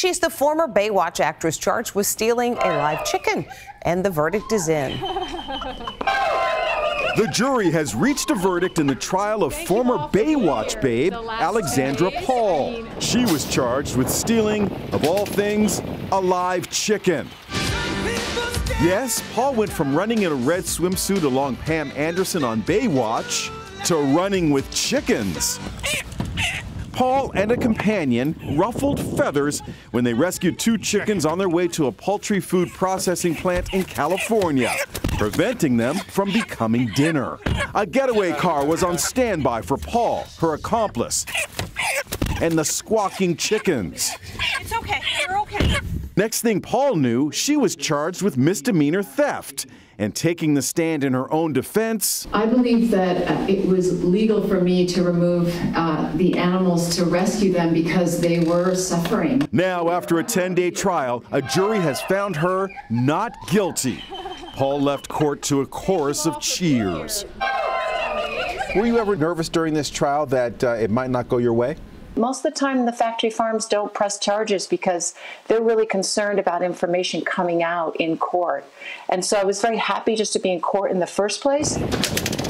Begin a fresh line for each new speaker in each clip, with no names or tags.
She's the former Baywatch actress charged with stealing a live chicken, and the verdict is in.
The jury has reached a verdict in the trial of former Baywatch babe, Alexandra Paul. She was charged with stealing, of all things, a live chicken. Yes, Paul went from running in a red swimsuit along Pam Anderson on Baywatch to running with chickens. Paul and a companion ruffled feathers when they rescued two chickens on their way to a poultry food processing plant in California, preventing them from becoming dinner. A getaway car was on standby for Paul, her accomplice, and the squawking chickens.
It's okay. You're okay.
Next thing Paul knew, she was charged with misdemeanor theft. And taking the stand in her own defense,
I believe that uh, it was legal for me to remove uh, the animals to rescue them because they were suffering.
now after a 10 day trial, a jury has found her not guilty. Paul left court to a chorus of cheers.
Were you ever nervous during this trial that uh, it might not go your way?
Most of the time, the factory farms don't press charges because they're really concerned about information coming out in court. And so I was very happy just to be in court in the first place.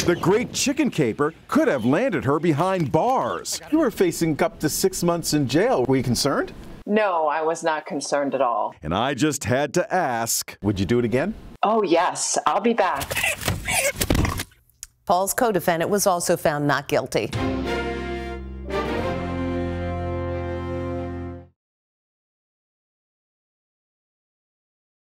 The great chicken caper could have landed her behind bars.
You were facing up to six months in jail. Were you concerned?
No, I was not concerned at all.
And I just had to ask
Would you do it again?
Oh, yes, I'll be back.
Paul's co defendant was also found not guilty.